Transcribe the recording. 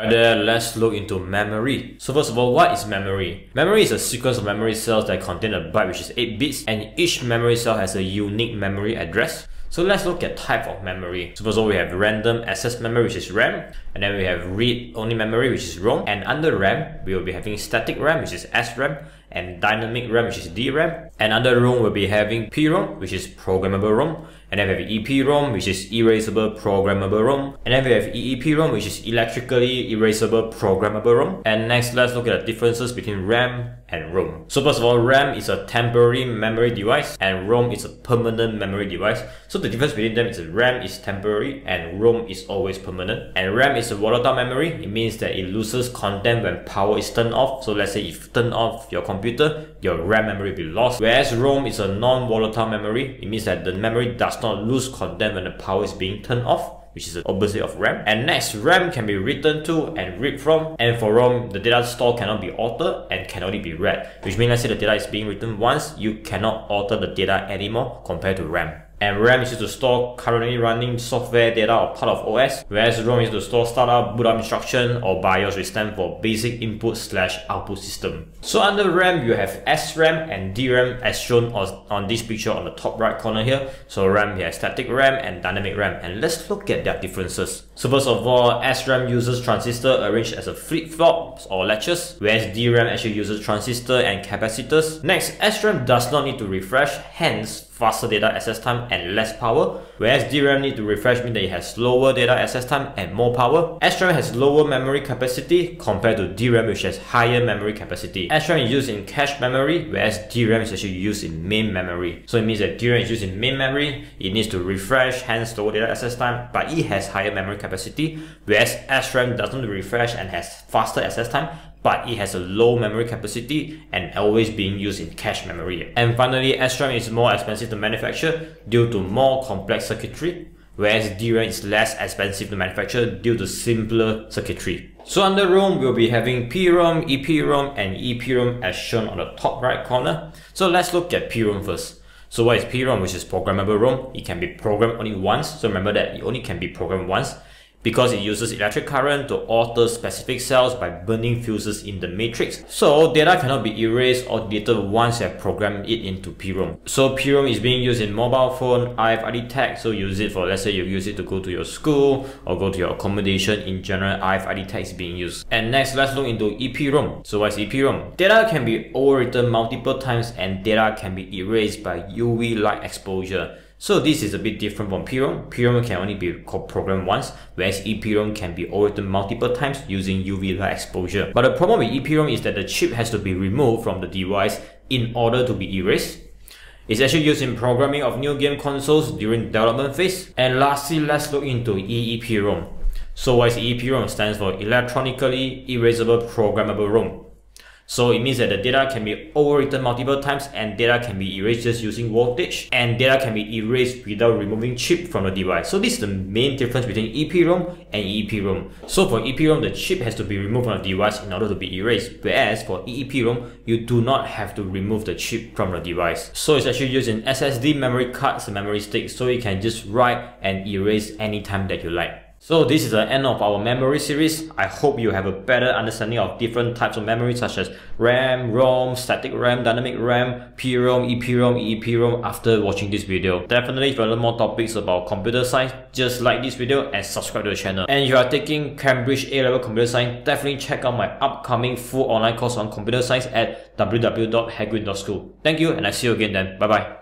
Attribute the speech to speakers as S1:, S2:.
S1: Alright let's look into memory. So first of all, what is memory? Memory is a sequence of memory cells that contain a byte which is 8 bits and each memory cell has a unique memory address. So let's look at type of memory. So first of all, we have random access memory, which is RAM, and then we have read-only memory, which is ROM, and under RAM, we will be having static RAM, which is SRAM, and dynamic RAM, which is DRAM, and under ROM, we'll be having PROM, which is programmable ROM, and then we have EPROM, which is erasable programmable ROM, and then we have EEPROM, which is electrically erasable programmable ROM. And next, let's look at the differences between RAM and ROM. So first of all, RAM is a temporary memory device and ROM is a permanent memory device. So the difference between them is that RAM is temporary and ROM is always permanent. And RAM is a volatile memory. It means that it loses content when power is turned off. So let's say if turn off your computer, your RAM memory will be lost. Whereas ROM is a non-volatile memory. It means that the memory does not lose content when the power is being turned off which is the opposite of RAM. And next, RAM can be written to and read from. And for ROM, the data store cannot be altered and can only be read, which means let's say the data is being written once, you cannot alter the data anymore compared to RAM. And RAM is used to store currently running software data or part of OS, whereas ROM is to store startup, boot up instruction, or BIOS which stand for basic input slash output system. So under RAM, you have SRAM and DRAM as shown on this picture on the top right corner here. So RAM, you have static RAM and dynamic RAM. And let's look at their differences. So first of all, SRAM uses transistor arranged as a flip-flops or latches, whereas DRAM actually uses transistor and capacitors. Next, SRAM does not need to refresh, hence faster data access time and less power, whereas DRAM need to refresh means that it has slower data access time and more power. SRAM has lower memory capacity compared to DRAM which has higher memory capacity. SRAM is used in cache memory, whereas DRAM is actually used in main memory. So it means that DRAM is used in main memory, it needs to refresh, hence slower data access time, but it has higher memory capacity, whereas SRAM doesn't refresh and has faster access time, but it has a low memory capacity and always being used in cache memory. And finally, SRAM is more expensive to manufacture due to more complex circuitry, whereas DRAM is less expensive to manufacture due to simpler circuitry. So under ROM, we'll be having PROM, EPROM, and EEPROM as shown on the top right corner. So let's look at PROM first. So what is PROM, which is programmable ROM? It can be programmed only once. So remember that it only can be programmed once because it uses electric current to alter specific cells by burning fuses in the matrix. So data cannot be erased or deleted once you have programmed it into PROM. So PROM is being used in mobile phone, RFID tag, so use it for let's say you use it to go to your school or go to your accommodation in general RFID tag is being used. And next let's look into EPROM. So what is EPROM? Data can be overwritten multiple times and data can be erased by UV light exposure. So this is a bit different from PROM. PROM can only be programmed once, whereas EPROM can be overwritten multiple times using UV light exposure. But the problem with EPROM is that the chip has to be removed from the device in order to be erased. It's actually used in programming of new game consoles during development phase. And lastly, let's look into EEPROM. So what is EEPROM stands for Electronically Erasable Programmable ROM. So it means that the data can be overwritten multiple times and data can be erased just using voltage and data can be erased without removing chip from the device. So this is the main difference between EPROM and EEPROM. So for EPROM, the chip has to be removed from the device in order to be erased, whereas for EEPROM, you do not have to remove the chip from the device. So it's actually used in SSD memory cards memory sticks so you can just write and erase anytime that you like. So this is the end of our memory series. I hope you have a better understanding of different types of memory such as RAM, ROM, static RAM, dynamic RAM, PROM, EPROM, EEPROM after watching this video. Definitely if you want more topics about computer science, just like this video and subscribe to the channel. And if you are taking Cambridge A-Level Computer Science, definitely check out my upcoming full online course on computer science at www.haguin.school. Thank you and I see you again then. Bye bye.